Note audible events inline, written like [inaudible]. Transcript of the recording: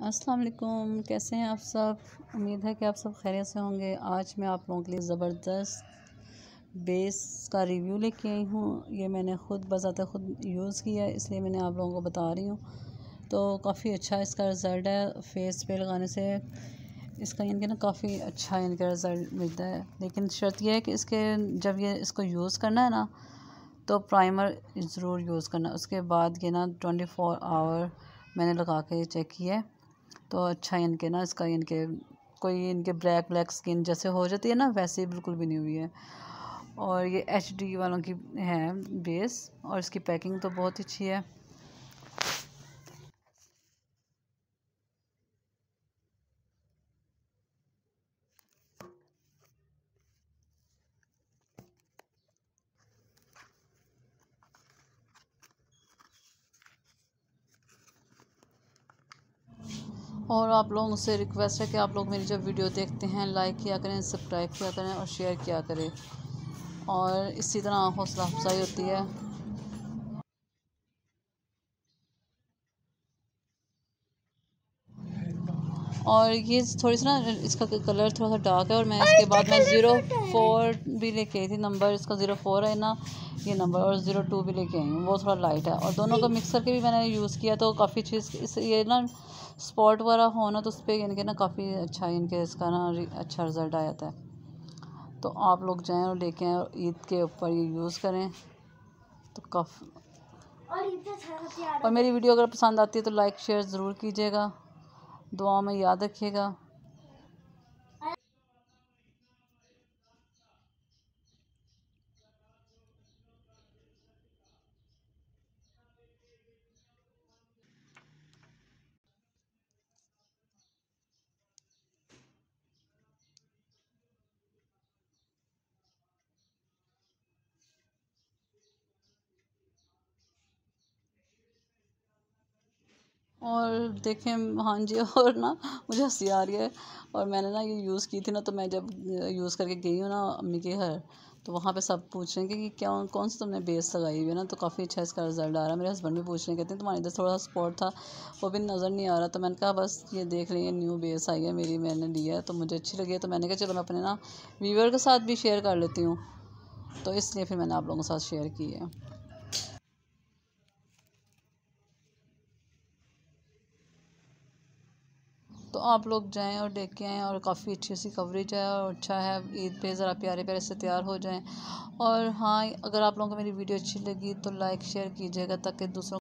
अस्सलाम वालेकुम कैसे हैं आप सब? उम्मीद है कि आप सब खैरियत से होंगे। आज मैं आप लोगों के लिए ज़बरदस्त बेस का रिव्यू लेके आई हूँ। ये मैंने ख़ुद बजाते ख़ुद यूज़ किया है, इसलिए मैंने आप लोगों को बता रही हूँ। तो काफ़ी अच्छा इसका रिज़ल्ट है। फेस पे लगाने से इसका यानी कि ना काफ़ी अच्छा यानी कि रिज़ल्ट मिलता है। लेकिन शर्त यह है कि इसके जब ये इसको यूज़ करना है ना तो प्राइमर ज़रूर यूज़ करना। उसके बाद ये ना ट्वेंटी फोर आवर मैंने लगा के चेक किया है। तो अच्छा इनके ना, इसका इनके, कोई इनके ब्लैक ब्लैक स्किन जैसे हो जाती है ना, वैसे बिल्कुल भी नहीं हुई है। और ये एच डी वालों की है बेस और इसकी पैकिंग तो बहुत अच्छी है। और आप लोगों से रिक्वेस्ट है कि आप लोग मेरी जब वीडियो देखते हैं लाइक किया करें सब्सक्राइब किया करें और शेयर किया करें। और इसी तरह हौसला अफजाई होती है। और ये थोड़ी सी ना इसका कलर थोड़ा सा डार्क है और मैं इसके बाद मैं ज़ीरो फोर भी लेके आई थी नंबर इसका ज़ीरो फोर है ना ये नंबर और ज़ीरो टू भी लेके आई हूँ वो थोड़ा लाइट है। और दोनों को मिक्स करके भी मैंने यूज़ किया तो काफ़ी चीज़ इस ये ना स्पॉट वाला हो ना तो उस पर इनके ना काफ़ी अच्छा इनके इसका ना अच्छा रिज़ल्ट आ जाता है। तो आप लोग जाएँ और लेके आएँ और ईद के ऊपर ये यूज़ करें तो काफ़ी और मेरी वीडियो अगर पसंद आती है तो लाइक शेयर ज़रूर कीजिएगा। दुआ में याद रखिएगा। और देखें हाँ जी, [laughs] और ना मुझे हँसी आ रही है। और मैंने ना ये यूज़ की थी ना तो मैं जब यूज़ करके गई हूँ ना अम्मी के घर तो वहाँ पे सब पूछ रहे हैं कि क्या, कौन सी तुमने बेस लगाई हुई है ना? तो काफ़ी अच्छा इसका रिज़ल्ट आ रहा है। मेरे हस्बैंड भी पूछ रहे हैं, कहते हैं, तुम्हारे इधर थोड़ा स्पॉट था, वो भी नज़र नहीं आ रहा। तो मैंने कहा, बस ये देख रही है न्यू बेस आई है मेरी, मैंने लिया है तो मुझे अच्छी लगी है। तो मैंने कहा, चलो मैं अपने ना व्यूवर के साथ भी शेयर कर लेती हूँ। तो इसलिए फिर मैंने आप लोगों के साथ शेयर की है। तो आप लोग जाएँ और देख के आएँ और काफ़ी अच्छी सी कवरेज है और अच्छा है। ईद पे ज़रा प्यारे प्यारे से तैयार हो जाएँ। और हाँ अगर आप लोगों को मेरी वीडियो अच्छी लगी तो लाइक शेयर कीजिएगा ताकि दूसरों